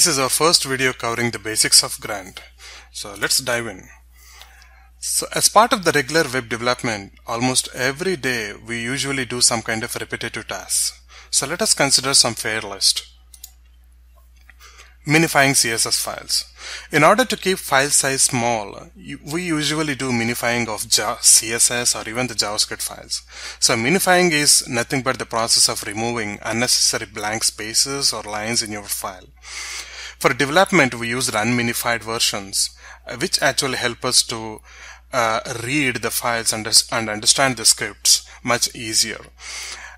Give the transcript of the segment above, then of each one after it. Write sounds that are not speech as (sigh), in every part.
this is our first video covering the basics of Grunt. So let's dive in. So as part of the regular web development, almost every day we usually do some kind of repetitive tasks. So let us consider some fair list. Minifying CSS files. In order to keep file size small, we usually do minifying of CSS or even the JavaScript files. So minifying is nothing but the process of removing unnecessary blank spaces or lines in your file. For development, we use run minified versions, uh, which actually help us to uh, read the files and, and understand the scripts much easier.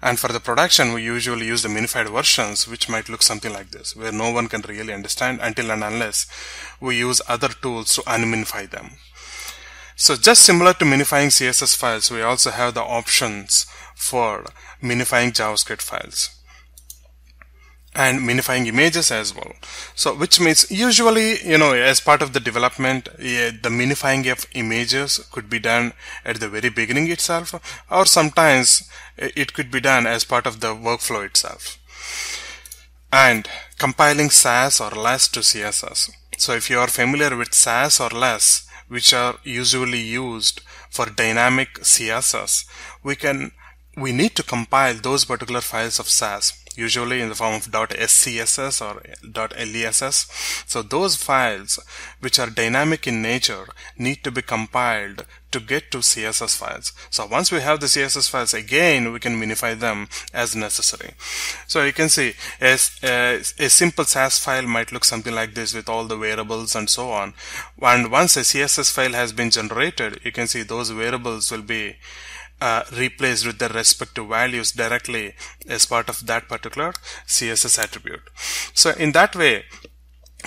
And for the production, we usually use the minified versions, which might look something like this, where no one can really understand until and unless we use other tools to unminify them. So just similar to minifying CSS files, we also have the options for minifying JavaScript files and minifying images as well. So which means usually you know as part of the development yeah, the minifying of images could be done at the very beginning itself or sometimes it could be done as part of the workflow itself. And compiling Sass or less to CSS so if you are familiar with Sass or less which are usually used for dynamic CSS we can we need to compile those particular files of Sass usually in the form of .scss or .less. So those files which are dynamic in nature need to be compiled to get to CSS files. So once we have the CSS files again we can minify them as necessary. So you can see as a, a simple Sass file might look something like this with all the variables and so on. And once a CSS file has been generated you can see those variables will be uh, replaced with their respective values directly as part of that particular CSS attribute. So in that way,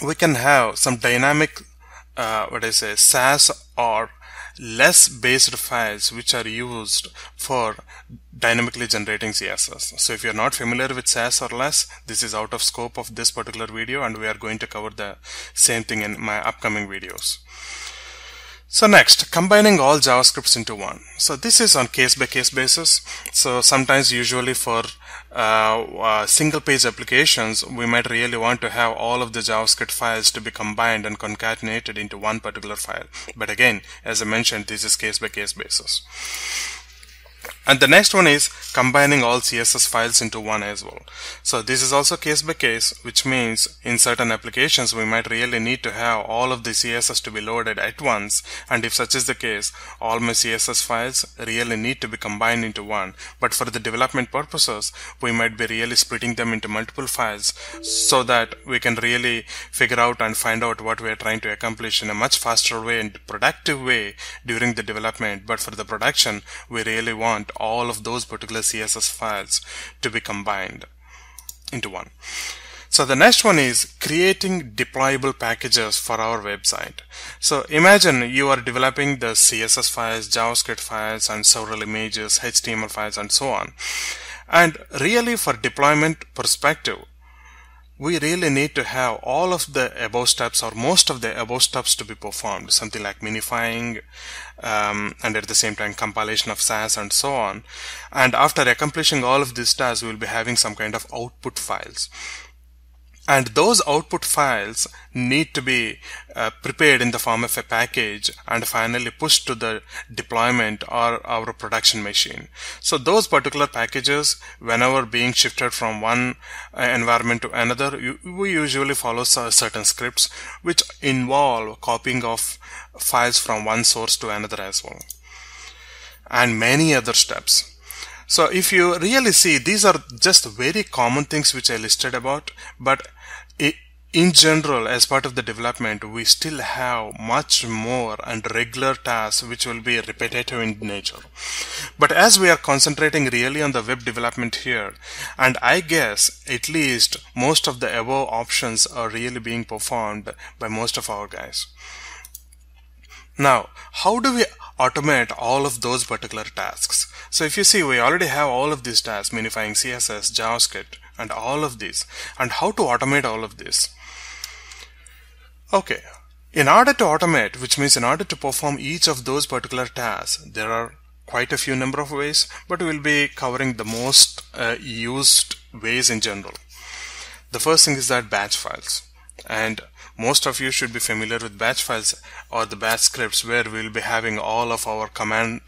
we can have some dynamic, uh, what I say, Sass or less based files which are used for dynamically generating CSS. So if you're not familiar with Sass or less, this is out of scope of this particular video and we are going to cover the same thing in my upcoming videos. So next, combining all JavaScripts into one. So this is on case-by-case -case basis. So sometimes usually for uh, uh, single page applications, we might really want to have all of the JavaScript files to be combined and concatenated into one particular file. But again, as I mentioned, this is case-by-case -case basis. And the next one is combining all CSS files into one as well. So this is also case by case, which means in certain applications we might really need to have all of the CSS to be loaded at once. And if such is the case, all my CSS files really need to be combined into one. But for the development purposes, we might be really splitting them into multiple files so that we can really figure out and find out what we are trying to accomplish in a much faster way and productive way during the development. But for the production, we really want all of those particular CSS files to be combined into one. So the next one is creating deployable packages for our website. So imagine you are developing the CSS files, JavaScript files, and several images, HTML files, and so on. And really for deployment perspective, we really need to have all of the above steps or most of the above steps to be performed something like minifying um, and at the same time compilation of Sass and so on. And after accomplishing all of these tasks we'll be having some kind of output files and those output files need to be uh, prepared in the form of a package and finally pushed to the deployment or our production machine. So those particular packages, whenever being shifted from one uh, environment to another, you, we usually follow certain scripts which involve copying of files from one source to another as well. And many other steps. So if you really see, these are just very common things which I listed about, but in general, as part of the development, we still have much more and regular tasks which will be repetitive in nature. But as we are concentrating really on the web development here, and I guess at least most of the above options are really being performed by most of our guys. Now, how do we automate all of those particular tasks? So if you see, we already have all of these tasks, minifying CSS, JavaScript, and all of these. And how to automate all of this? Okay, in order to automate, which means in order to perform each of those particular tasks, there are quite a few number of ways, but we'll be covering the most uh, used ways in general. The first thing is that batch files. and most of you should be familiar with batch files or the batch scripts where we'll be having all of our command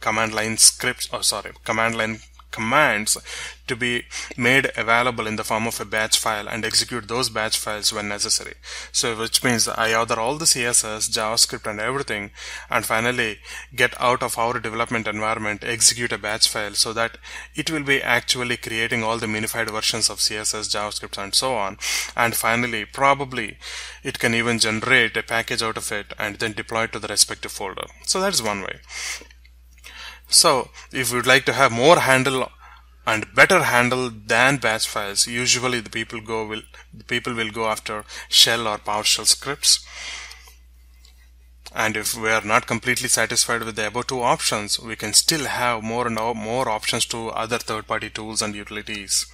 command line scripts or sorry command line commands to be made available in the form of a batch file and execute those batch files when necessary. So which means I order all the CSS, JavaScript and everything and finally get out of our development environment, execute a batch file so that it will be actually creating all the minified versions of CSS, JavaScript and so on. And finally, probably it can even generate a package out of it and then deploy it to the respective folder. So that's one way. So if you'd like to have more handle and better handle than batch files, usually the people go will the people will go after shell or PowerShell scripts. And if we are not completely satisfied with the above two options, we can still have more and more options to other third-party tools and utilities.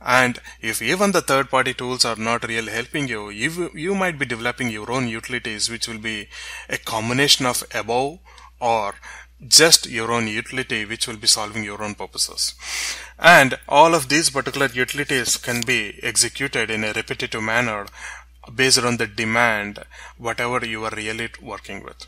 And if even the third-party tools are not really helping you, you, you might be developing your own utilities, which will be a combination of above or just your own utility which will be solving your own purposes. And all of these particular utilities can be executed in a repetitive manner based on the demand, whatever you are really working with.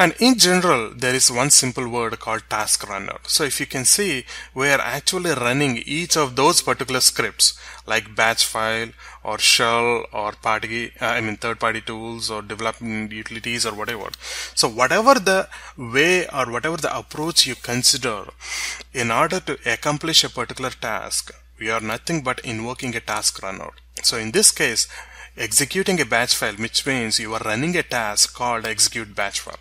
And in general, there is one simple word called task runner. So if you can see, we are actually running each of those particular scripts like batch file or shell or party, uh, I mean third party tools or development utilities or whatever. So whatever the way or whatever the approach you consider in order to accomplish a particular task, we are nothing but invoking a task runner. So in this case, executing a batch file, which means you are running a task called execute batch file.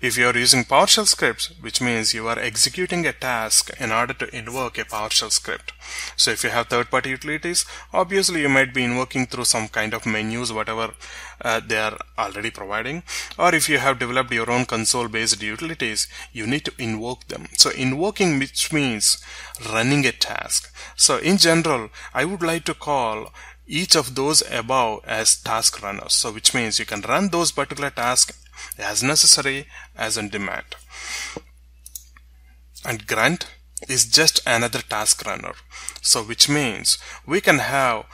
If you are using PowerShell scripts, which means you are executing a task in order to invoke a PowerShell script. So if you have third-party utilities, obviously you might be invoking through some kind of menus, whatever uh, they are already providing. Or if you have developed your own console-based utilities, you need to invoke them. So invoking which means running a task. So in general, I would like to call each of those above as task runners. So which means you can run those particular tasks as necessary as on demand. And grunt is just another task runner. So which means we can have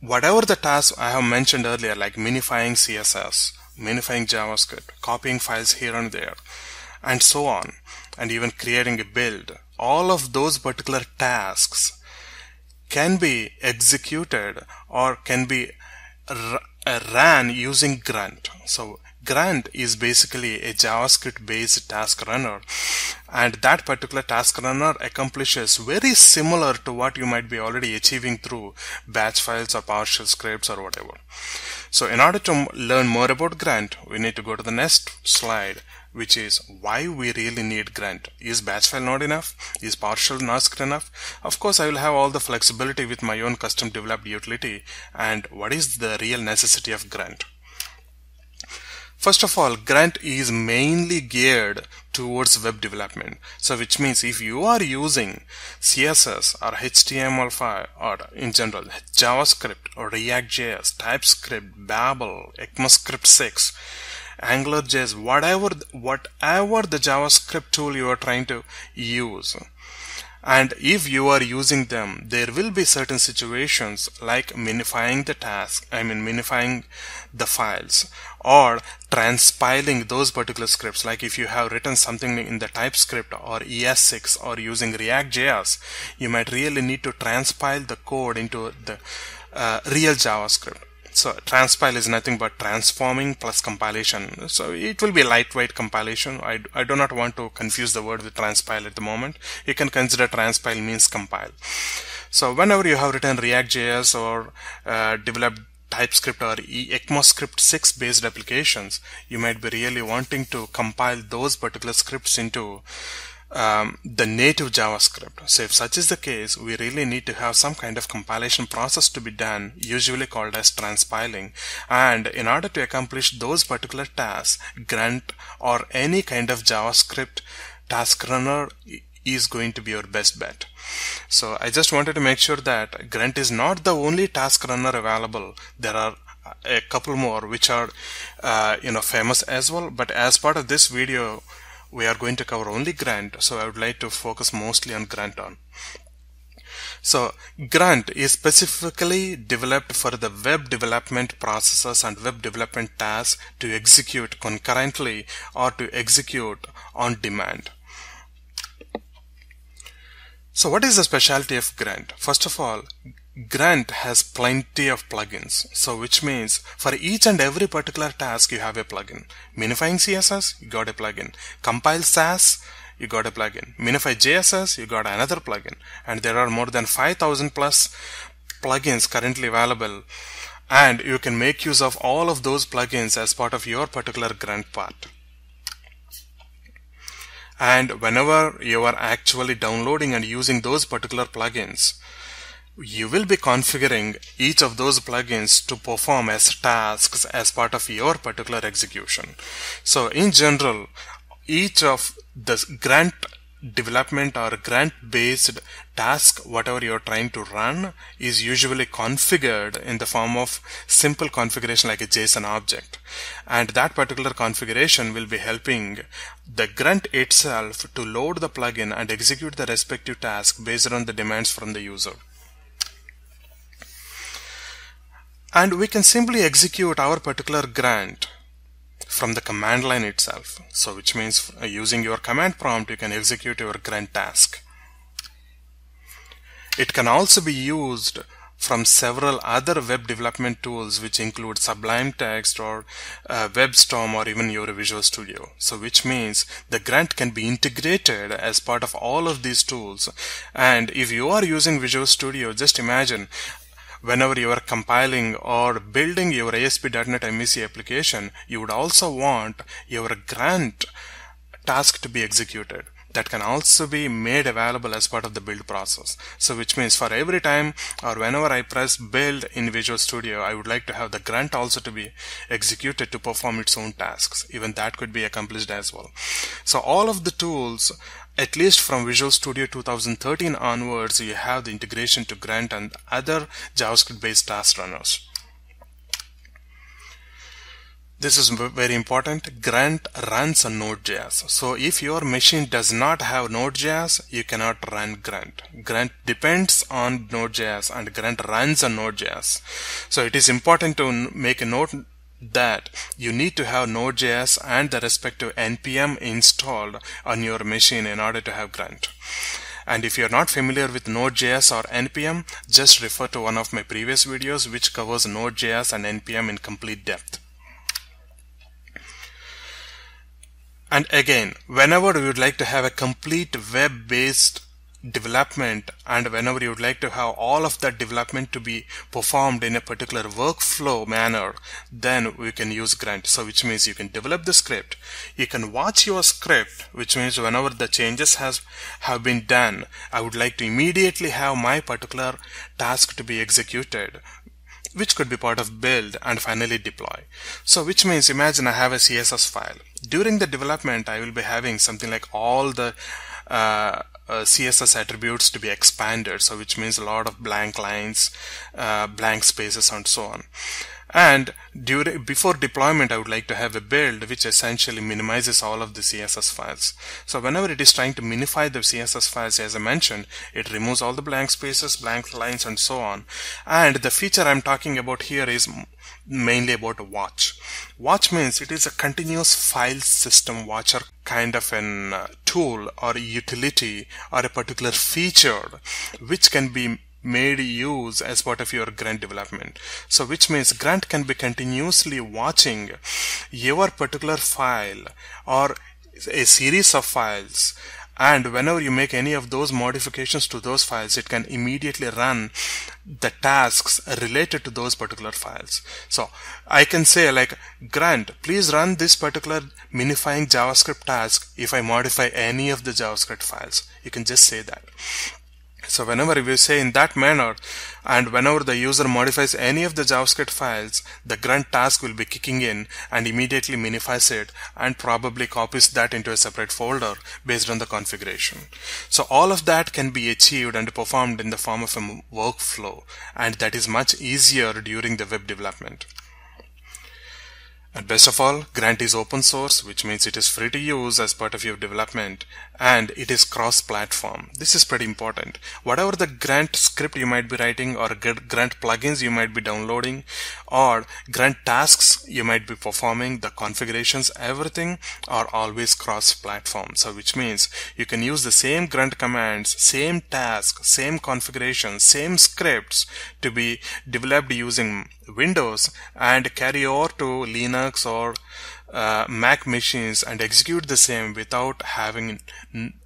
whatever the task I have mentioned earlier like minifying CSS, minifying JavaScript, copying files here and there, and so on, and even creating a build. All of those particular tasks can be executed or can be uh, ran using grunt. So grunt is basically a JavaScript based task runner and that particular task runner accomplishes very similar to what you might be already achieving through batch files or PowerShell scripts or whatever. So in order to learn more about grunt, we need to go to the next slide which is why we really need grunt. Is batch file not enough? Is PowerShell not enough? Of course, I will have all the flexibility with my own custom developed utility and what is the real necessity of grunt? First of all, Grunt is mainly geared towards web development. So which means if you are using CSS or HTML5 or in general JavaScript or React.js, TypeScript, Babel, ECMAScript 6, AngularJS, whatever, whatever the JavaScript tool you are trying to use, and if you are using them there will be certain situations like minifying the task I mean minifying the files or transpiling those particular scripts. Like if you have written something in the TypeScript or ES6 or using React.js you might really need to transpile the code into the uh, real JavaScript so transpile is nothing but transforming plus compilation. So it will be lightweight compilation. I, I do not want to confuse the word with transpile at the moment. You can consider transpile means compile. So whenever you have written React.js or uh, developed TypeScript or ECMAScript 6 based applications, you might be really wanting to compile those particular scripts into um, the native JavaScript. So if such is the case, we really need to have some kind of compilation process to be done, usually called as transpiling. And in order to accomplish those particular tasks, Grunt or any kind of JavaScript task runner is going to be your best bet. So I just wanted to make sure that Grunt is not the only task runner available. There are a couple more which are uh, you know famous as well but as part of this video we are going to cover only grunt so I would like to focus mostly on grunt on. So grunt is specifically developed for the web development processes and web development tasks to execute concurrently or to execute on demand. So what is the specialty of grunt First of all, Grunt has plenty of plugins. So which means for each and every particular task you have a plugin. Minifying CSS, you got a plugin. Compile Sass, you got a plugin. Minify JSS, you got another plugin. And there are more than 5000 plus plugins currently available. And you can make use of all of those plugins as part of your particular Grunt part and whenever you are actually downloading and using those particular plugins you will be configuring each of those plugins to perform as tasks as part of your particular execution. So in general each of the grunt development or grunt based task whatever you're trying to run is usually configured in the form of simple configuration like a JSON object. And that particular configuration will be helping the grunt itself to load the plugin and execute the respective task based on the demands from the user and we can simply execute our particular grunt from the command line itself. So which means uh, using your command prompt you can execute your grunt task. It can also be used from several other web development tools which include Sublime Text or uh, WebStorm or even your Visual Studio. So which means the grunt can be integrated as part of all of these tools and if you are using Visual Studio just imagine whenever you are compiling or building your ASP.NET MVC application, you would also want your grunt task to be executed. That can also be made available as part of the build process. So which means for every time or whenever I press build in Visual Studio, I would like to have the grunt also to be executed to perform its own tasks. Even that could be accomplished as well. So all of the tools at least from Visual Studio 2013 onwards, you have the integration to Grunt and other JavaScript-based task runners. This is very important. Grunt runs on Node.js. So if your machine does not have Node.js, you cannot run Grunt. Grunt depends on Node.js and Grunt runs on Node.js. So it is important to make a note that you need to have Node.js and the respective npm installed on your machine in order to have Grunt. And if you're not familiar with Node.js or npm, just refer to one of my previous videos which covers Node.js and npm in complete depth. And again, whenever you would like to have a complete web-based development and whenever you would like to have all of that development to be performed in a particular workflow manner then we can use grunt so which means you can develop the script you can watch your script which means whenever the changes has have been done I would like to immediately have my particular task to be executed which could be part of build and finally deploy. So which means imagine I have a CSS file. During the development I will be having something like all the uh, uh, CSS attributes to be expanded so which means a lot of blank lines uh, blank spaces and so on and before deployment I would like to have a build which essentially minimizes all of the CSS files so whenever it is trying to minify the CSS files as I mentioned it removes all the blank spaces blank lines and so on and the feature I'm talking about here is mainly about watch. Watch means it is a continuous file system watcher kind of an uh, tool or a utility or a particular feature which can be made use as part of your grunt development. So which means grunt can be continuously watching your particular file or a series of files. And whenever you make any of those modifications to those files it can immediately run the tasks related to those particular files. So I can say like grunt please run this particular minifying JavaScript task if I modify any of the JavaScript files. You can just say that so whenever we say in that manner and whenever the user modifies any of the JavaScript files, the grunt task will be kicking in and immediately minifies it and probably copies that into a separate folder based on the configuration. So all of that can be achieved and performed in the form of a workflow and that is much easier during the web development. And best of all, Grunt is open source, which means it is free to use as part of your development and it is cross-platform. This is pretty important. Whatever the Grunt script you might be writing or Grunt plugins you might be downloading or Grunt tasks you might be performing, the configurations, everything are always cross-platform. So which means you can use the same Grunt commands, same task, same configuration, same scripts to be developed using Windows and carry over to Linux or uh, Mac machines and execute the same without having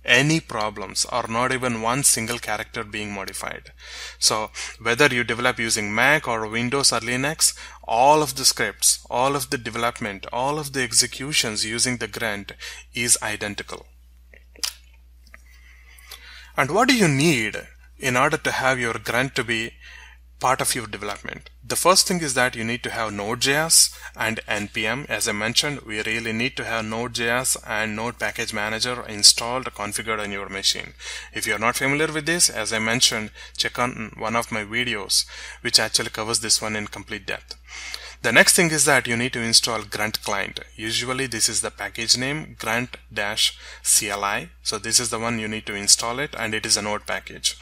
any problems or not even one single character being modified. So whether you develop using Mac or Windows or Linux, all of the scripts, all of the development, all of the executions using the grunt is identical. And what do you need in order to have your grunt to be part of your development. The first thing is that you need to have Node.js and NPM. As I mentioned, we really need to have Node.js and Node Package Manager installed, or configured on your machine. If you're not familiar with this, as I mentioned, check on one of my videos, which actually covers this one in complete depth. The next thing is that you need to install Grunt client. Usually this is the package name grunt-cli. So this is the one you need to install it and it is a node package.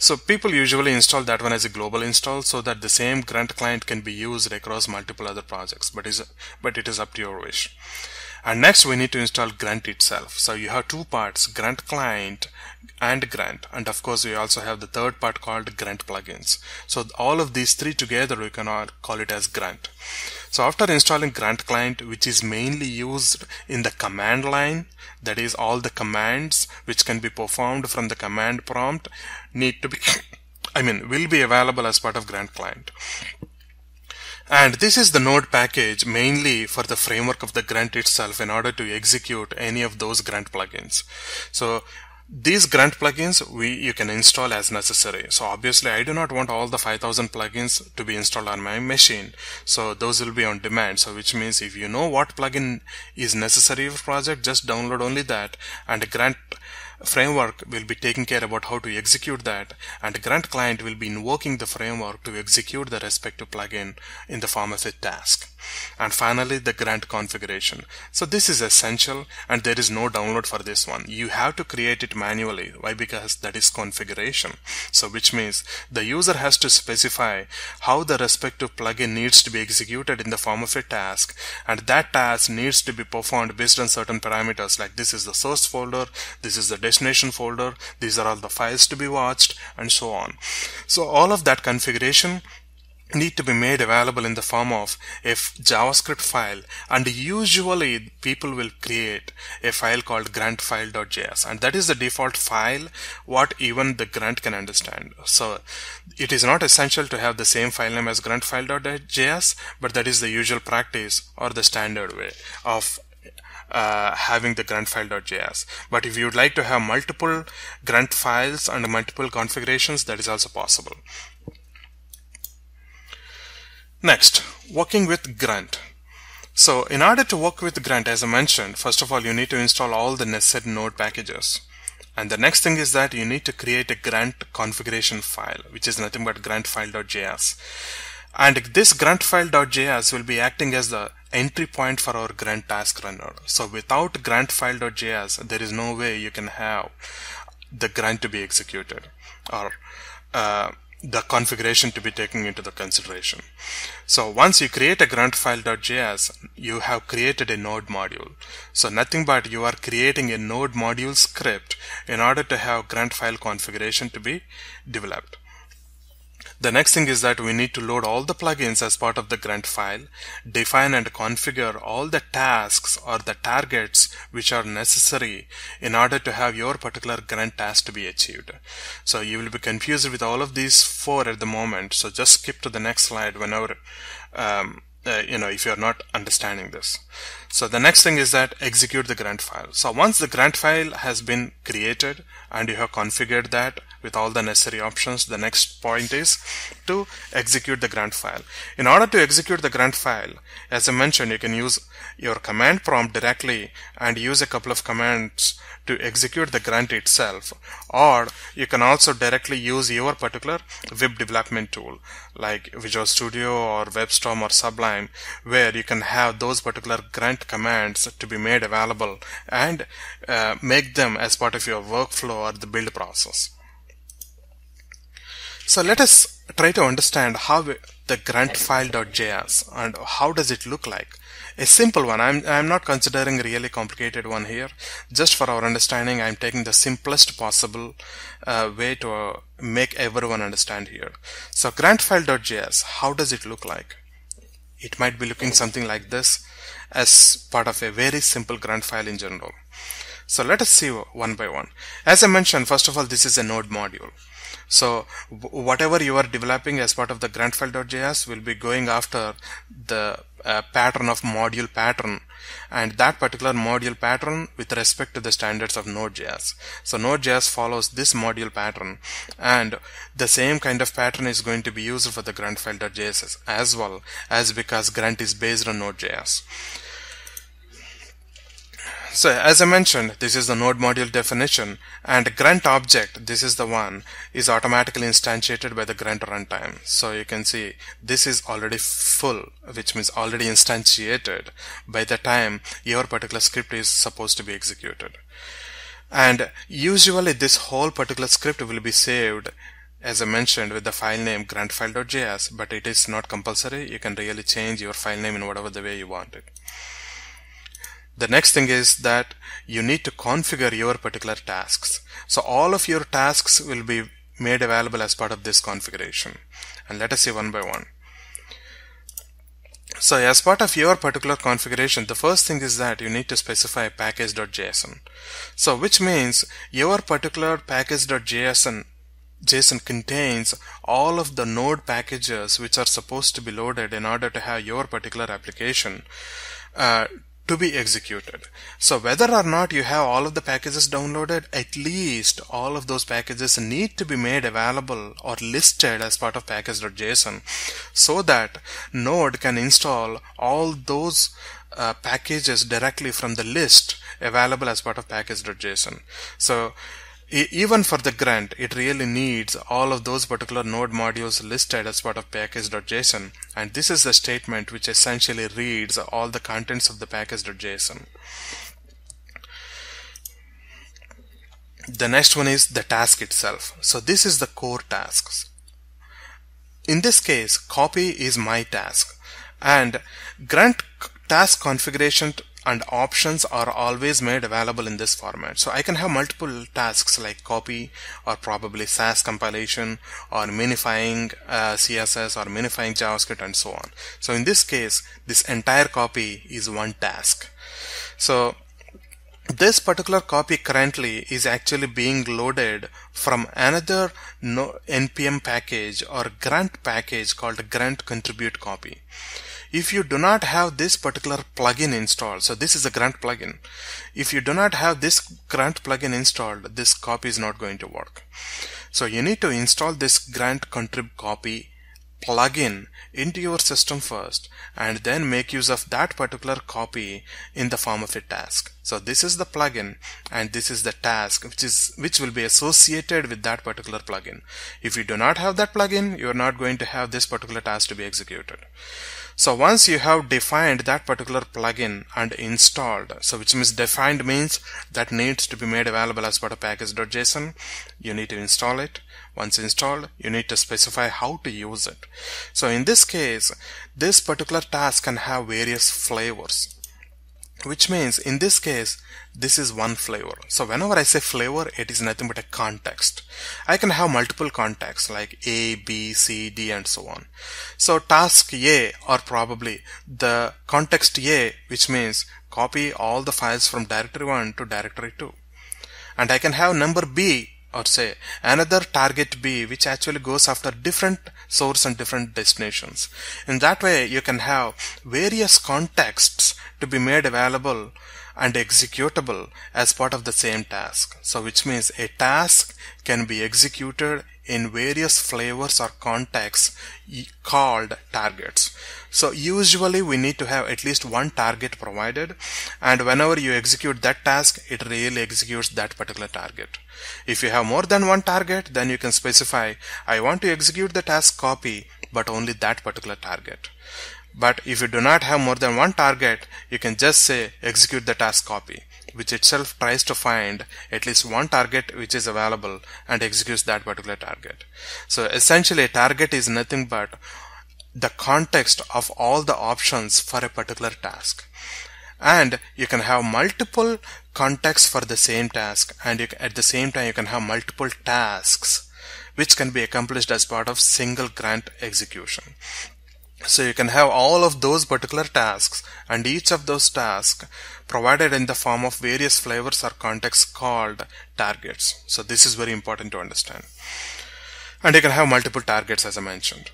So people usually install that one as a global install so that the same grunt client can be used across multiple other projects, but is but it is up to your wish. And next we need to install Grunt itself. So you have two parts, Grunt client and Grunt. And of course we also have the third part called Grunt plugins. So all of these three together we can all call it as Grunt. So after installing Grunt client, which is mainly used in the command line, that is all the commands which can be performed from the command prompt need to be, (laughs) I mean, will be available as part of Grunt client. And this is the node package mainly for the framework of the Grunt itself in order to execute any of those Grunt plugins. So these grunt plugins we you can install as necessary. So obviously I do not want all the 5000 plugins to be installed on my machine. So those will be on demand. So which means if you know what plugin is necessary for project just download only that. And grunt framework will be taking care about how to execute that. And grunt client will be invoking the framework to execute the respective plugin in the form of a task and finally the grunt configuration. So this is essential and there is no download for this one. You have to create it manually. Why? Because that is configuration. So which means the user has to specify how the respective plugin needs to be executed in the form of a task. And that task needs to be performed based on certain parameters. Like this is the source folder this is the destination folder these are all the files to be watched and so on. So all of that configuration need to be made available in the form of a JavaScript file and usually people will create a file called gruntfile.js and that is the default file what even the grunt can understand. So it is not essential to have the same file name as gruntfile.js but that is the usual practice or the standard way of uh, having the grunt file.js but if you would like to have multiple grunt files and multiple configurations that is also possible Next, working with Grunt. So in order to work with Grunt, as I mentioned, first of all, you need to install all the necessary node packages. And the next thing is that you need to create a Grunt configuration file, which is nothing but gruntfile.js. And this gruntfile.js will be acting as the entry point for our Grunt task runner. So without gruntfile.js, there is no way you can have the Grunt to be executed or uh, the configuration to be taken into the consideration. So once you create a gruntfile.js, you have created a node module. So nothing but you are creating a node module script in order to have grunt file configuration to be developed. The next thing is that we need to load all the plugins as part of the grunt file, define and configure all the tasks or the targets which are necessary in order to have your particular grunt task to be achieved. So you will be confused with all of these four at the moment. So just skip to the next slide whenever um, uh, you know if you're not understanding this. So the next thing is that execute the grunt file. So once the grunt file has been created and you have configured that with all the necessary options the next point is to execute the grunt file in order to execute the grunt file as I mentioned you can use your command prompt directly and use a couple of commands to execute the grunt itself or you can also directly use your particular web development tool like Visual Studio or WebStorm or Sublime where you can have those particular grunt commands to be made available and uh, make them as part of your workflow or the build process. So let us try to understand how the grunt file.js and how does it look like. A simple one. I'm, I'm not considering really complicated one here. Just for our understanding I'm taking the simplest possible uh, way to uh, make everyone understand here. So gruntfile.js how does it look like? It might be looking something like this as part of a very simple grunt file in general. So let us see one by one. As I mentioned first of all this is a node module so whatever you are developing as part of the gruntfile.js will be going after the uh, pattern of module pattern and that particular module pattern with respect to the standards of Node.js. So Node.js follows this module pattern and the same kind of pattern is going to be used for the gruntfile.js as well as because grunt is based on Node.js. So as I mentioned, this is the node module definition and grunt object, this is the one, is automatically instantiated by the grunt runtime. So you can see this is already full, which means already instantiated by the time your particular script is supposed to be executed. And usually this whole particular script will be saved as I mentioned with the file name gruntfile.js, but it is not compulsory. You can really change your file name in whatever the way you want it. The next thing is that you need to configure your particular tasks. So all of your tasks will be made available as part of this configuration. And let us see one by one. So as part of your particular configuration, the first thing is that you need to specify package.json. So which means your particular package.json JSON contains all of the node packages which are supposed to be loaded in order to have your particular application uh, to be executed. So whether or not you have all of the packages downloaded, at least all of those packages need to be made available or listed as part of package.json so that Node can install all those uh, packages directly from the list available as part of package.json. So even for the grunt, it really needs all of those particular node modules listed as part of package.json. And this is the statement which essentially reads all the contents of the package.json. The next one is the task itself. So this is the core tasks. In this case, copy is my task and grunt task configuration and options are always made available in this format. So I can have multiple tasks like copy or probably Sass compilation or minifying uh, CSS or minifying JavaScript and so on. So in this case, this entire copy is one task. So this particular copy currently is actually being loaded from another npm package or grunt package called grunt contrib copy if you do not have this particular plugin installed so this is a grunt plugin. If you do not have this grunt plugin installed this copy is not going to work. So you need to install this grunt contrib copy plugin into your system first and then make use of that particular copy in the form of a task. So this is the plugin and this is the task which is which will be associated with that particular plugin. If you do not have that plugin you are not going to have this particular task to be executed so once you have defined that particular plugin and installed, so which means defined means that needs to be made available as part of package.json, you need to install it. Once installed, you need to specify how to use it. So in this case, this particular task can have various flavors which means in this case this is one flavor. So whenever I say flavor it is nothing but a context. I can have multiple contexts like A B C D and so on. So task A or probably the context A which means copy all the files from directory 1 to directory 2 and I can have number B or say another target B which actually goes after different source and different destinations. In that way you can have various contexts to be made available and executable as part of the same task. So which means a task can be executed in various flavors or contexts called targets. So usually we need to have at least one target provided and whenever you execute that task it really executes that particular target. If you have more than one target then you can specify I want to execute the task copy but only that particular target but if you do not have more than one target you can just say execute the task copy which itself tries to find at least one target which is available and executes that particular target. So essentially a target is nothing but the context of all the options for a particular task. And you can have multiple contexts for the same task and can, at the same time you can have multiple tasks which can be accomplished as part of single grunt execution so you can have all of those particular tasks and each of those tasks provided in the form of various flavors or contexts called targets. So this is very important to understand. And you can have multiple targets as I mentioned.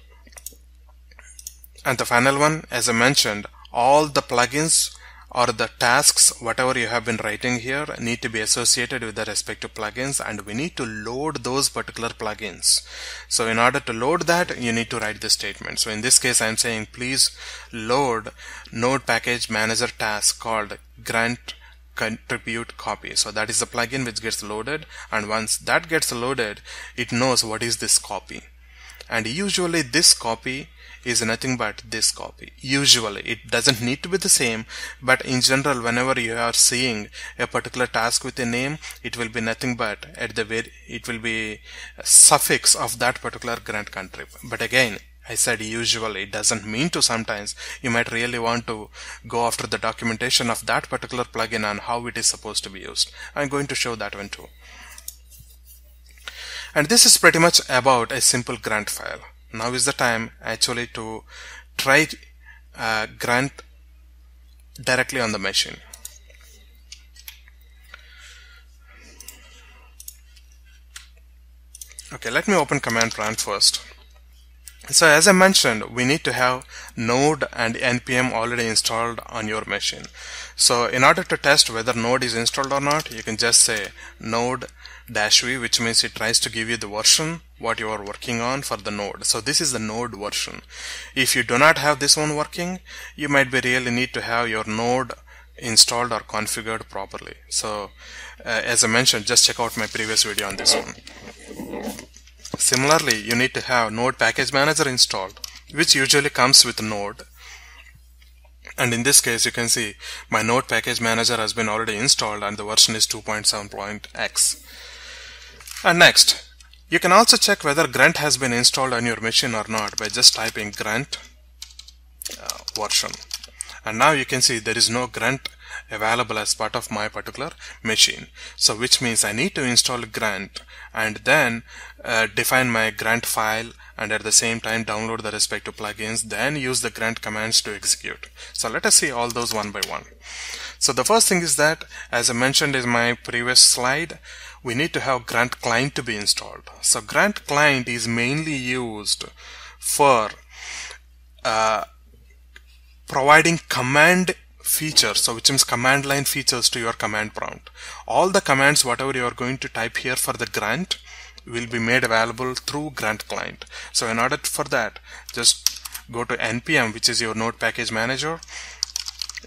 And the final one as I mentioned all the plugins or the tasks whatever you have been writing here need to be associated with the respective plugins and we need to load those particular plugins. So in order to load that you need to write the statement. So in this case I'm saying please load node package manager task called grunt contrib copy. So that is the plugin which gets loaded and once that gets loaded it knows what is this copy. And usually this copy is nothing but this copy. Usually it doesn't need to be the same but in general whenever you are seeing a particular task with a name it will be nothing but at the very it will be a suffix of that particular grunt contrib. But again I said usually it doesn't mean to sometimes you might really want to go after the documentation of that particular plugin and how it is supposed to be used. I'm going to show that one too. And this is pretty much about a simple grunt file now is the time actually to try uh, grunt directly on the machine. Okay let me open command prompt first. So as I mentioned we need to have node and npm already installed on your machine. So in order to test whether node is installed or not you can just say node dash v which means it tries to give you the version what you are working on for the node. So this is the node version. If you do not have this one working you might be really need to have your node installed or configured properly. So uh, as I mentioned just check out my previous video on this one. Similarly you need to have node package manager installed which usually comes with node. And in this case you can see my node package manager has been already installed and the version is 2.7.x and next, you can also check whether Grunt has been installed on your machine or not by just typing Grunt uh, version. And now you can see there is no Grunt available as part of my particular machine. So which means I need to install Grunt and then uh, define my Grunt file and at the same time download the respective plugins then use the grunt commands to execute so let us see all those one by one so the first thing is that as I mentioned in my previous slide we need to have Grunt client to be installed. So Grunt client is mainly used for uh, providing command features. So which means command line features to your command prompt. All the commands whatever you are going to type here for the grunt, will be made available through grunt client. So in order for that just go to npm which is your node package manager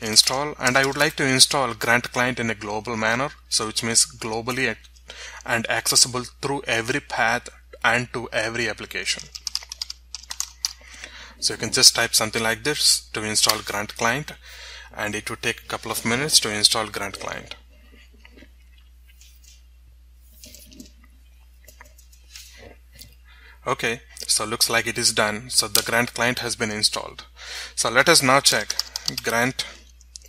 install. And I would like to install grunt client in a global manner. So which means globally and accessible through every path and to every application. So you can just type something like this to install Grunt client and it would take a couple of minutes to install Grunt client. Okay so looks like it is done. So the Grunt client has been installed. So let us now check Grunt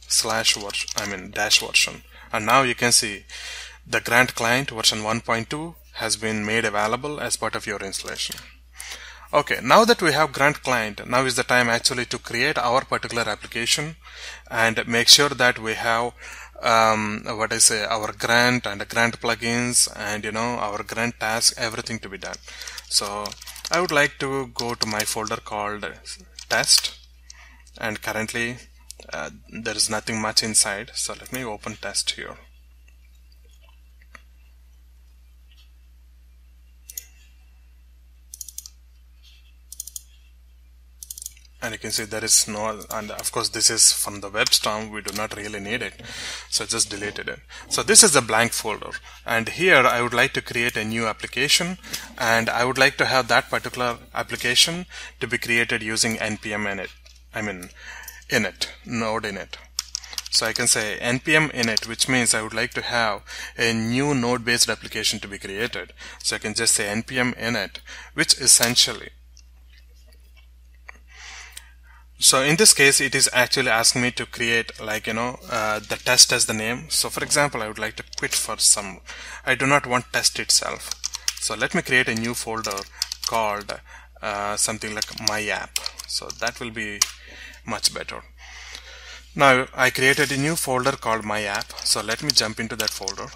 slash version I mean dash version. And now you can see the grunt client version 1.2 has been made available as part of your installation. Okay now that we have grunt client now is the time actually to create our particular application and make sure that we have um, what I say our grunt and the grunt plugins and you know our grunt task everything to be done. So I would like to go to my folder called test and currently uh, there is nothing much inside. So let me open test here and you can see there is no and of course this is from the WebStorm we do not really need it. So just deleted it. So this is the blank folder. And here I would like to create a new application. And I would like to have that particular application to be created using npm init I mean in init node init so I can say npm init which means I would like to have a new node based application to be created. So I can just say npm init which essentially so in this case it is actually asking me to create like you know uh, the test as the name. So for example I would like to quit for some I do not want test itself. So let me create a new folder called uh, something like my app. So that will be much better. Now I created a new folder called my app. So let me jump into that folder.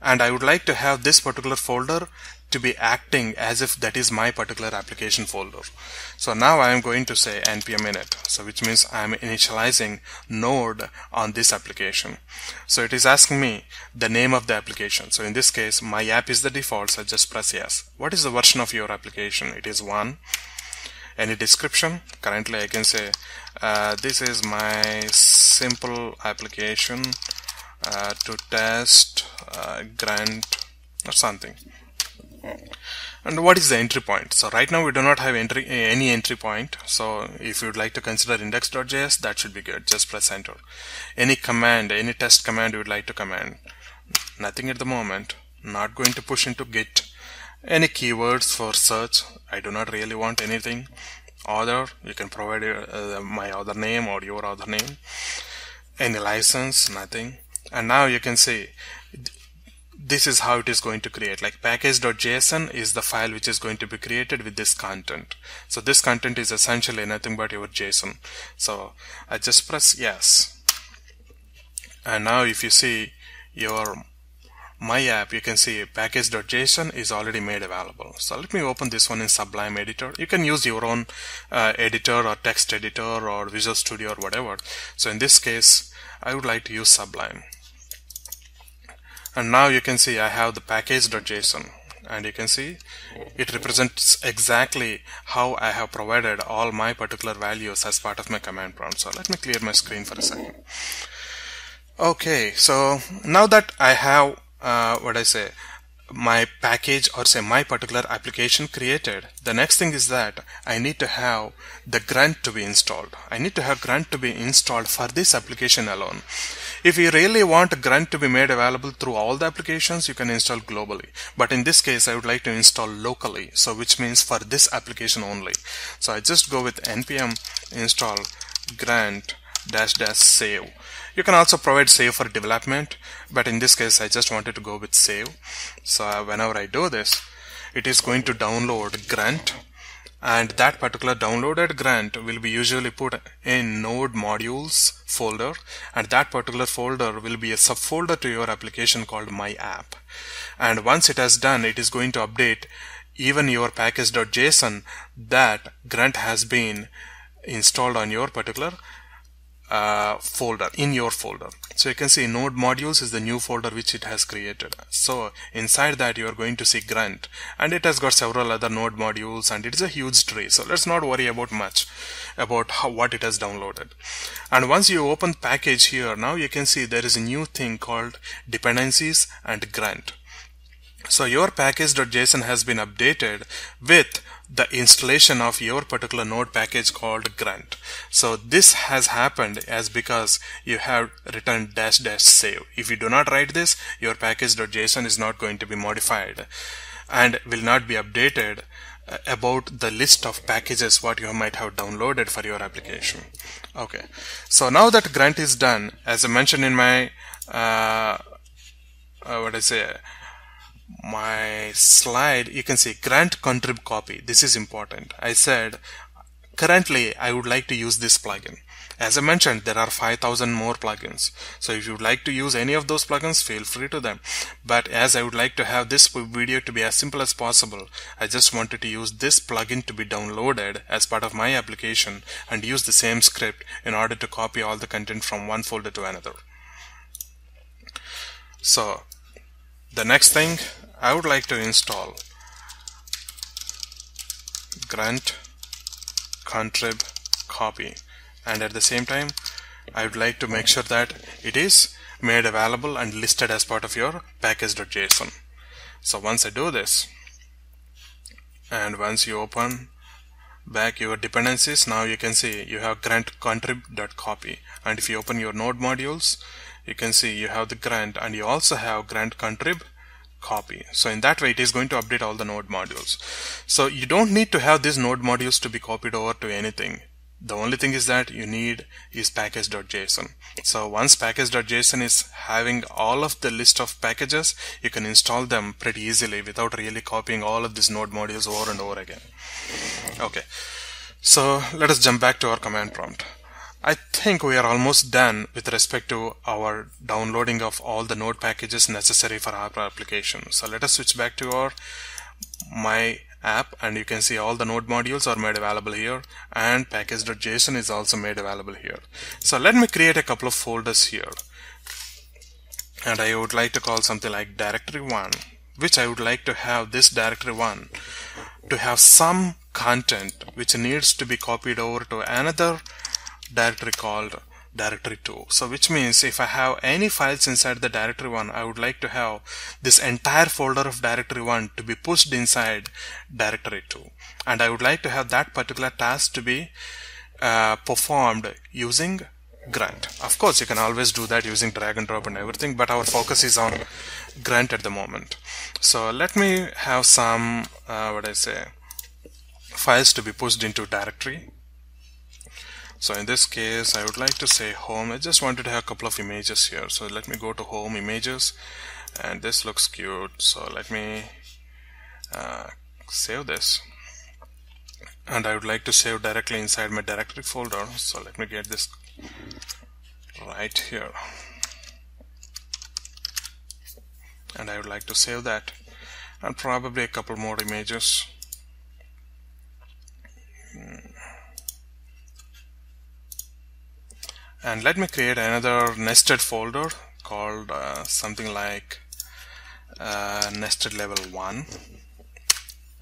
And I would like to have this particular folder to be acting as if that is my particular application folder. So now I am going to say npm init, so which means I am initializing node on this application. So it is asking me the name of the application. So in this case, my app is the default, so just press yes. What is the version of your application? It is one. Any description? Currently I can say uh, this is my simple application uh, to test uh, grunt or something and what is the entry point? So right now we do not have entry any entry point. So if you would like to consider index.js that should be good. Just press enter. Any command any test command you would like to command. Nothing at the moment. Not going to push into git. Any keywords for search? I do not really want anything. Other you can provide uh, my other name or your other name. Any license? Nothing. And now you can see this is how it is going to create. Like package.json is the file which is going to be created with this content. So this content is essentially nothing but your json. So I just press yes. And now if you see your my app you can see package.json is already made available. So let me open this one in sublime editor. You can use your own uh, editor or text editor or visual studio or whatever. So in this case I would like to use sublime and now you can see I have the package.json and you can see it represents exactly how I have provided all my particular values as part of my command prompt. So let me clear my screen for a second. Okay so now that I have uh, what I say my package or say my particular application created the next thing is that I need to have the grunt to be installed. I need to have grunt to be installed for this application alone if you really want grunt to be made available through all the applications you can install globally. But in this case I would like to install locally so which means for this application only. So I just go with npm install grunt dash dash save. You can also provide save for development, but in this case I just wanted to go with save. So uh, whenever I do this, it is going to download Grunt and that particular downloaded grunt will be usually put in node modules folder. And that particular folder will be a subfolder to your application called my app. And once it has done it is going to update even your package.json that grunt has been installed on your particular uh, folder in your folder. So you can see node modules is the new folder which it has created. So inside that you are going to see grunt and it has got several other node modules and it is a huge tree. So let's not worry about much about how what it has downloaded. And once you open package here now you can see there is a new thing called dependencies and grunt. So your package.json has been updated with the installation of your particular node package called grunt. So this has happened as because you have written dash dash save. If you do not write this your package.json is not going to be modified and will not be updated uh, about the list of packages what you might have downloaded for your application. Okay. So now that grunt is done as I mentioned in my uh, uh, what I say my slide you can see grunt contrib copy. This is important. I said currently I would like to use this plugin. As I mentioned there are 5000 more plugins. So if you would like to use any of those plugins feel free to them. But as I would like to have this video to be as simple as possible I just wanted to use this plugin to be downloaded as part of my application and use the same script in order to copy all the content from one folder to another. So the next thing I would like to install grunt contrib copy. And at the same time I would like to make sure that it is made available and listed as part of your package.json so once I do this and once you open back your dependencies now you can see you have grunt contrib.copy and if you open your node modules you can see you have the grunt and you also have grunt contrib copy. So in that way it is going to update all the node modules. So you don't need to have these node modules to be copied over to anything. The only thing is that you need is package.json so once package.json is having all of the list of packages you can install them pretty easily without really copying all of these node modules over and over again. Okay. So let us jump back to our command prompt I think we are almost done with respect to our downloading of all the node packages necessary for our application. So let us switch back to our my app and you can see all the node modules are made available here and package.json is also made available here. So let me create a couple of folders here. And I would like to call something like directory 1 which I would like to have this directory 1 to have some content which needs to be copied over to another directory called directory 2 so which means if I have any files inside the directory 1 I would like to have this entire folder of directory 1 to be pushed inside directory 2 and I would like to have that particular task to be uh, performed using grunt. Of course you can always do that using drag and drop and everything but our focus is on grunt at the moment. So let me have some uh, what I say files to be pushed into directory so in this case I would like to say home. I just wanted to have a couple of images here. So let me go to home images. And this looks cute. So let me uh, save this. And I would like to save directly inside my directory folder. So let me get this right here. And I would like to save that. And probably a couple more images. Hmm. And let me create another nested folder called uh, something like uh, nested level 1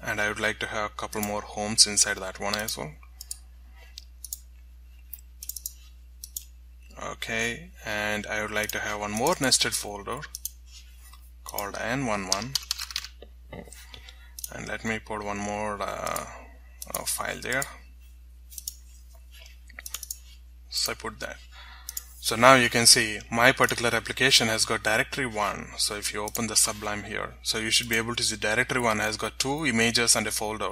and I would like to have a couple more homes inside that one as well. Okay and I would like to have one more nested folder called n11 and let me put one more uh, uh, file there. So I put that so now you can see my particular application has got directory 1. So if you open the Sublime here, so you should be able to see directory 1 has got two images and a folder.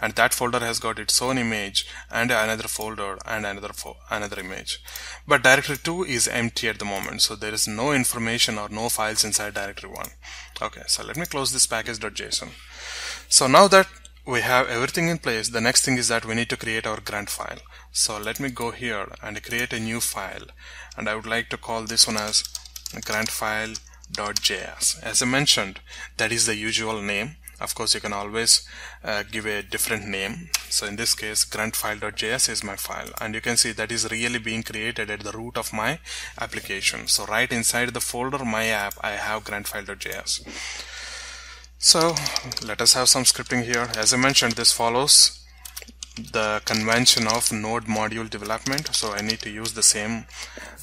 And that folder has got its own image and another folder and another another image. But directory 2 is empty at the moment. So there is no information or no files inside directory 1. Okay, so let me close this package.json. So now that we have everything in place, the next thing is that we need to create our grunt file. So let me go here and create a new file and I would like to call this one as gruntfile.js. As I mentioned, that is the usual name. Of course, you can always uh, give a different name. So in this case, gruntfile.js is my file. And you can see that is really being created at the root of my application. So right inside the folder, my app, I have gruntfile.js. So let us have some scripting here. As I mentioned, this follows the convention of node module development. So I need to use the same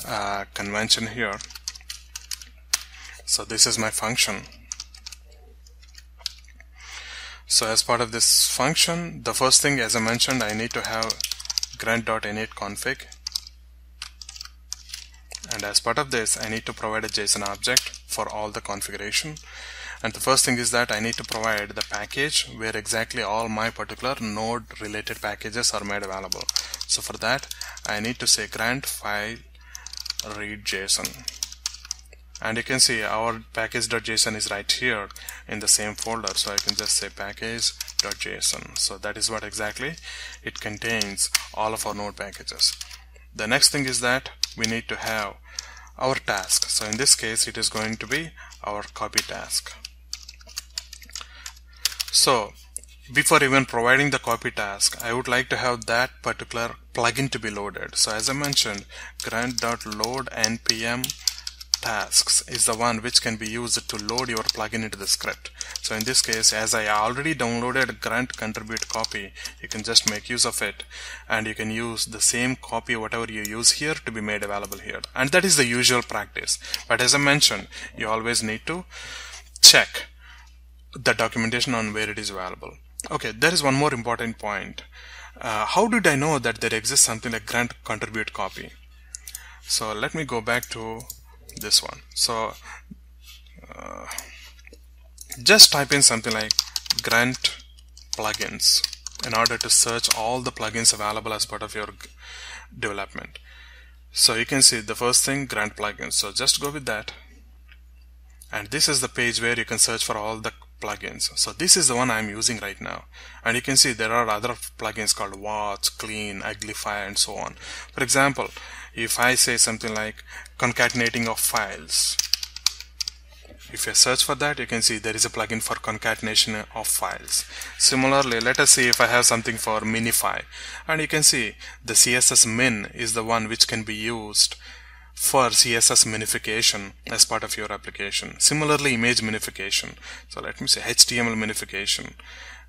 uh, convention here. So this is my function. So as part of this function the first thing as I mentioned I need to have grunt.init config. And as part of this I need to provide a JSON object for all the configuration and the first thing is that I need to provide the package where exactly all my particular node related packages are made available. So for that I need to say grunt file read JSON. And you can see our package.json is right here in the same folder. So I can just say package.json so that is what exactly it contains all of our node packages. The next thing is that we need to have our task. So in this case it is going to be our copy task so before even providing the copy task, I would like to have that particular plugin to be loaded. So as I mentioned, grunt.load npm tasks is the one which can be used to load your plugin into the script. So in this case, as I already downloaded grunt contribute copy, you can just make use of it and you can use the same copy whatever you use here to be made available here. And that is the usual practice. But as I mentioned, you always need to check the documentation on where it is available. Okay, there is one more important point. uh, how did I know that there exists something like grunt contribute copy? So let me go back to this one. So uh, just type in something like grunt plugins in order to search all the plugins available as part of your development. So you can see the first thing grunt plugins. So just go with that. And this is the page where you can search for all the plugins. So this is the one I'm using right now. And you can see there are other plugins called watch clean uglify and so on. For example if I say something like concatenating of files if you search for that you can see there is a plugin for concatenation of files. Similarly let us see if I have something for minify. And you can see the CSS min is the one which can be used for CSS minification as part of your application. Similarly, image minification. So let me say HTML minification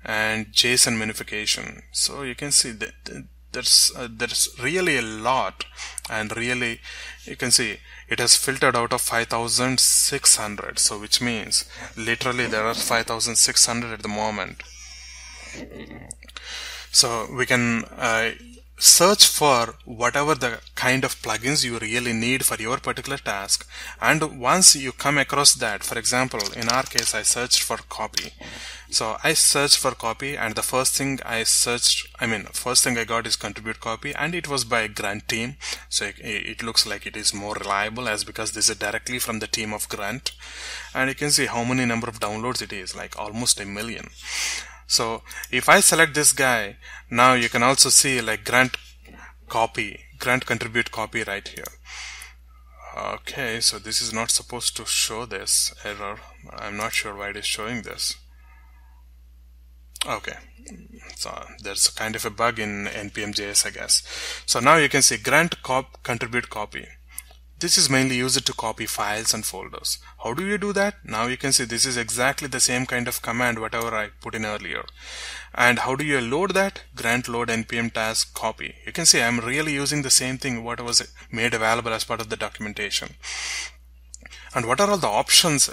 and JSON minification. So you can see that there's uh, there's really a lot, and really you can see it has filtered out of 5,600. So which means literally there are 5,600 at the moment. So we can uh, search for whatever the kind of plugins you really need for your particular task. And once you come across that for example in our case I searched for copy. So I searched for copy and the first thing I searched I mean first thing I got is contribute copy and it was by grunt team. So it, it looks like it is more reliable as because this is directly from the team of grunt and you can see how many number of downloads it is like almost a million so if I select this guy, now you can also see like grunt copy, grunt contribute copy right here. Okay, so this is not supposed to show this error. I'm not sure why it is showing this. Okay, so there's kind of a bug in npm.js, I guess. So now you can see grunt cop contribute copy. This is mainly used to copy files and folders. How do you do that? Now you can see this is exactly the same kind of command whatever I put in earlier. And how do you load that? Grunt load npm task copy. You can see I'm really using the same thing what was made available as part of the documentation. And what are all the options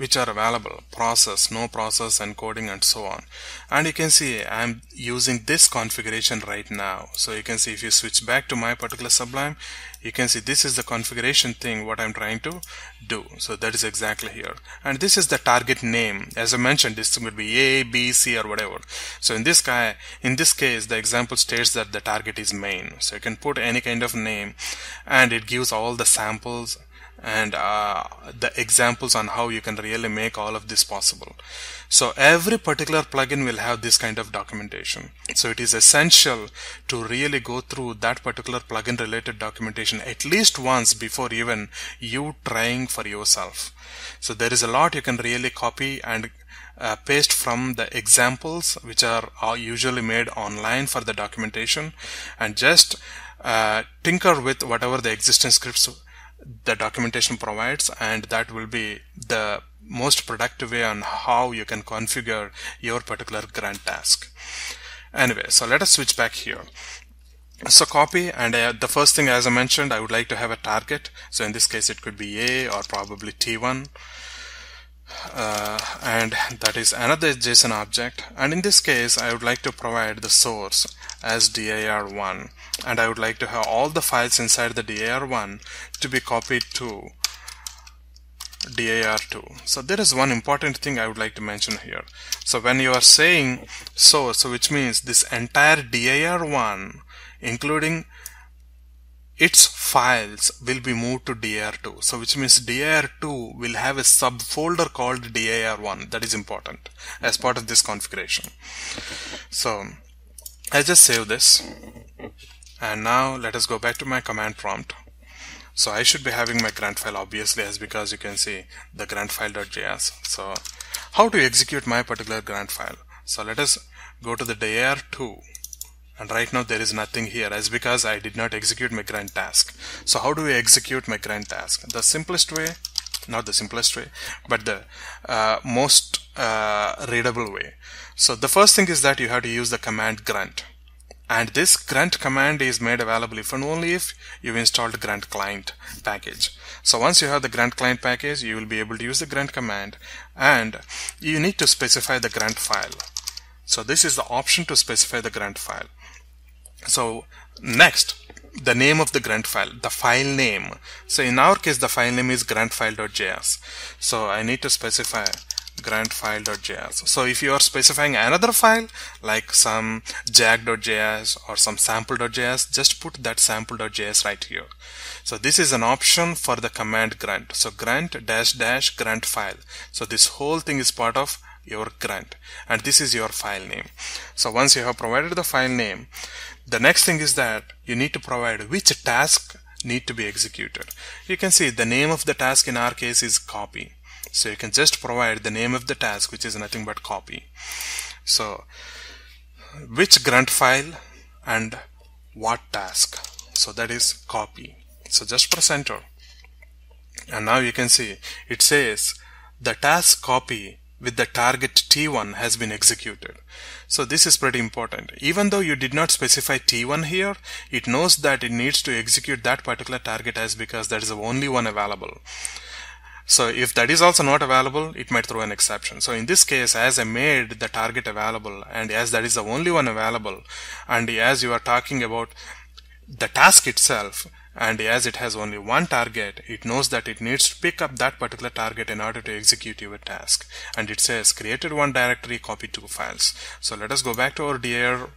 which are available process no process encoding and so on. And you can see I'm using this configuration right now. So you can see if you switch back to my particular sublime you can see this is the configuration thing what I'm trying to do. So that is exactly here. And this is the target name. As I mentioned this would be A B C or whatever. So in this guy in this case the example states that the target is main. So you can put any kind of name and it gives all the samples and uh, the examples on how you can really make all of this possible. So every particular plugin will have this kind of documentation. So it is essential to really go through that particular plugin related documentation at least once before even you trying for yourself. So there is a lot you can really copy and uh, paste from the examples which are, are usually made online for the documentation and just uh, tinker with whatever the existing scripts the documentation provides and that will be the most productive way on how you can configure your particular grunt task. Anyway, so let us switch back here. So copy and uh, the first thing as I mentioned I would like to have a target so in this case it could be A or probably T1 uh, and that is another JSON object. And in this case I would like to provide the source as dir1 and I would like to have all the files inside the dir1 to be copied to dir2 so there is one important thing I would like to mention here. So when you are saying source so which means this entire dir1 including its files will be moved to dir2 so which means dir2 will have a subfolder called dir1 that is important as part of this configuration. So I just save this. And now let us go back to my command prompt. So I should be having my grunt file obviously as because you can see the grunt file.js so how to execute my particular grunt file? So let us go to the dir2 and right now there is nothing here as because I did not execute my grunt task. So how do we execute my grunt task? The simplest way not the simplest way but the uh, most uh, readable way. So the first thing is that you have to use the command grunt. And this grunt command is made available if and only if you've installed grunt client package. So once you have the grunt client package you will be able to use the grunt command and you need to specify the grunt file. So this is the option to specify the grunt file So next, the name of the grunt file, the file name. So in our case, the file name is gruntfile.js. So I need to specify gruntfile.js. So if you are specifying another file like some jag.js or some sample.js, just put that sample.js right here. So this is an option for the command grunt. So grunt dash dash grunt file. So this whole thing is part of your grunt and this is your file name. So once you have provided the file name, the next thing is that you need to provide which task need to be executed. You can see the name of the task in our case is copy. So you can just provide the name of the task which is nothing but copy. So which grunt file and what task. So that is copy. So just press enter. And now you can see it says the task copy with the target T1 has been executed. So this is pretty important. Even though you did not specify T1 here, it knows that it needs to execute that particular target as because that is the only one available. So if that is also not available, it might throw an exception. So in this case, as I made the target available and as that is the only one available and as you are talking about the task itself, and as it has only one target it knows that it needs to pick up that particular target in order to execute your task. And it says created one directory copy two files. So let us go back to our dir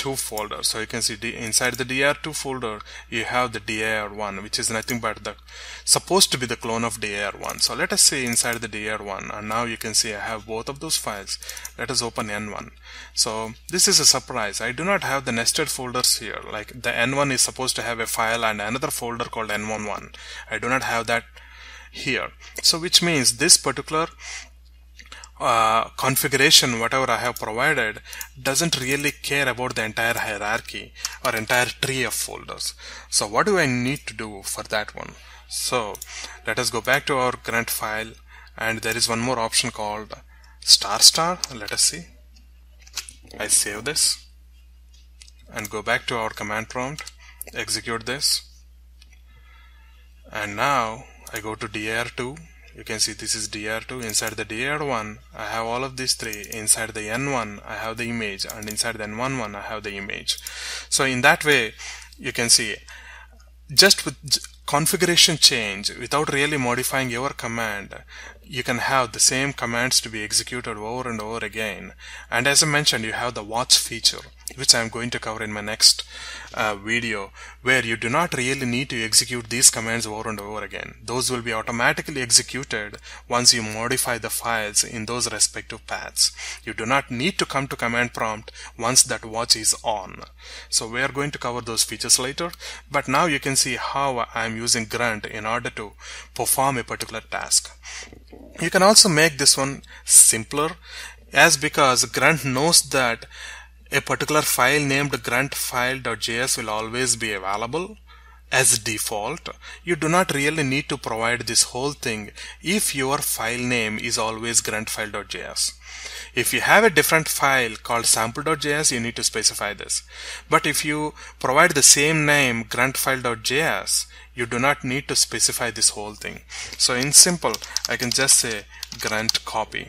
2 folder so you can see inside the dir2 folder you have the dir1 which is nothing but the supposed to be the clone of dir1 so let us say inside the dir1 and now you can see I have both of those files. Let us open n1 so this is a surprise. I do not have the nested folders here. Like the n1 is supposed to have a file and another folder called n11 I do not have that here. So which means this particular uh, configuration whatever I have provided doesn't really care about the entire hierarchy or entire tree of folders. So what do I need to do for that one? So let us go back to our grunt file and there is one more option called star star. Let us see. I save this and go back to our command prompt execute this. And now I go to dir2 you can see this is dr2 inside the dr1 I have all of these three. Inside the n1 I have the image and inside the n11 I have the image. So in that way you can see just with configuration change without really modifying your command you can have the same commands to be executed over and over again and as I mentioned you have the watch feature which I'm going to cover in my next uh, video where you do not really need to execute these commands over and over again. Those will be automatically executed once you modify the files in those respective paths. You do not need to come to command prompt once that watch is on. So we are going to cover those features later but now you can see how I'm using grunt in order to perform a particular task. You can also make this one simpler as because grunt knows that a particular file named gruntfile.js will always be available as default. You do not really need to provide this whole thing if your file name is always gruntfile.js. If you have a different file called sample.js, you need to specify this. But if you provide the same name gruntfile.js, you do not need to specify this whole thing. So in simple, I can just say grunt copy.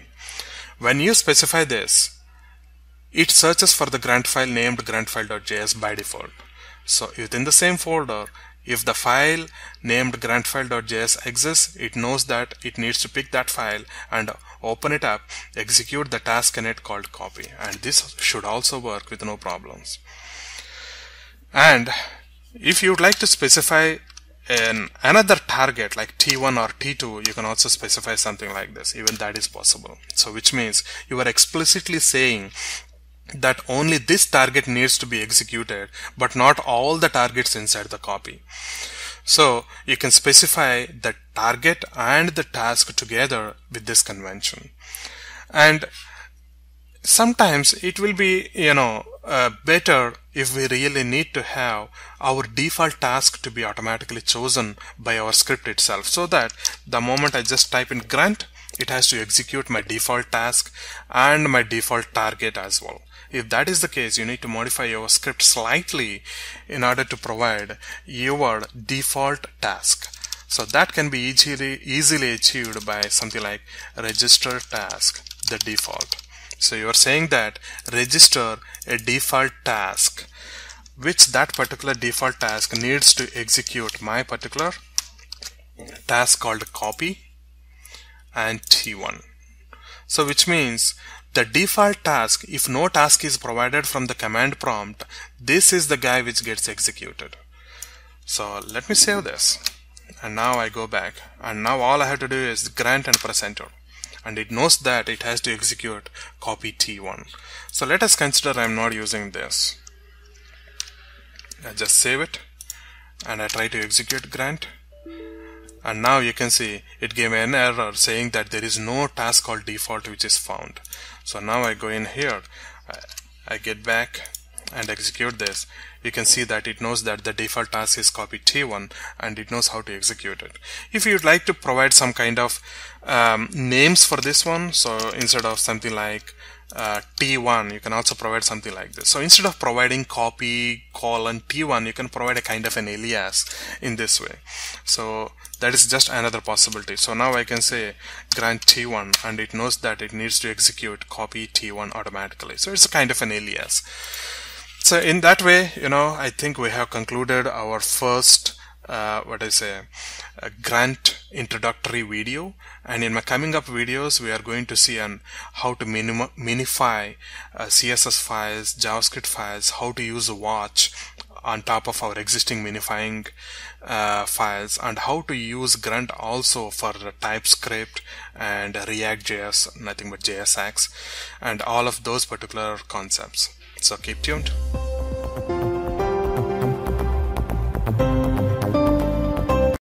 When you specify this, it searches for the grunt file named gruntfile.js by default. So within the same folder, if the file named gruntfile.js exists, it knows that it needs to pick that file and open it up, execute the task in it called copy. And this should also work with no problems. And if you would like to specify an another target like T1 or T2, you can also specify something like this. Even that is possible. So which means you are explicitly saying that only this target needs to be executed but not all the targets inside the copy. So you can specify the target and the task together with this convention. And sometimes it will be, you know, uh, better if we really need to have our default task to be automatically chosen by our script itself so that the moment I just type in grunt it has to execute my default task and my default target as well. If that is the case, you need to modify your script slightly in order to provide your default task. So that can be easily, easily achieved by something like register task, the default. So you are saying that register a default task which that particular default task needs to execute my particular task called copy and T1. So which means the default task, if no task is provided from the command prompt, this is the guy which gets executed. So let me save this. And now I go back. And now all I have to do is grunt and press enter. And it knows that it has to execute copy T1. So let us consider I'm not using this. I just save it and I try to execute grunt and now you can see it gave an error saying that there is no task called default which is found so now I go in here I get back and execute this you can see that it knows that the default task is copy t1 and it knows how to execute it. If you'd like to provide some kind of um, names for this one so instead of something like uh, T1 you can also provide something like this. So instead of providing copy colon T1 you can provide a kind of an alias in this way. So that is just another possibility. So now I can say grunt T1 and it knows that it needs to execute copy T1 automatically. So it's a kind of an alias so in that way you know I think we have concluded our first uh, what I say a grunt introductory video. And in my coming up videos we are going to see on how to minify uh, CSS files JavaScript files how to use watch on top of our existing minifying uh, files and how to use grunt also for TypeScript and React.js nothing but JSX and all of those particular concepts so keep tuned